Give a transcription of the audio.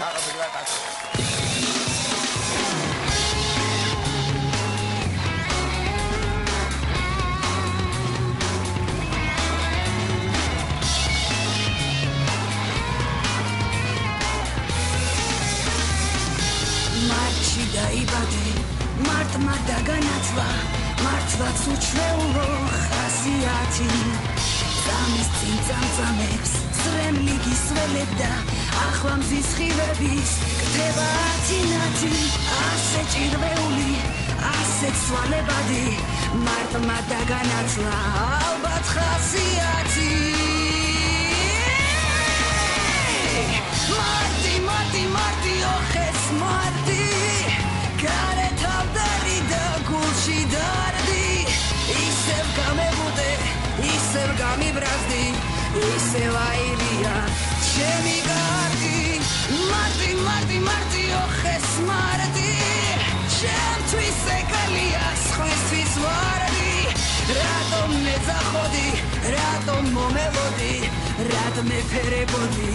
მაგას რა კაცო დაიბადე მარტმა დაგანაცვა მართლაც უჩვეულო ხასიათი სამის წინ წამწამებს სრემლი გისველებდა ახლა მზის ხილების კდება ათინათი ასე ჭირვეული ასე ცვალებადი მარტმა დაგანაცვა ალბათ ხასიათი მარტი მარტი მარტი ოხეს მარტი კარე თავდარი და გულში დარდი ისევ გამებუდე ისევ გამიბრაზდი ისევ აირია ჩემი გარდი მარტი მარტი მარტი ოხეს მარტი. ჩემთვის ეკალია სხვისთვის ვარდი. რატომ მეძახოდი რატომ მომელოდი რატომ მეფერებოდი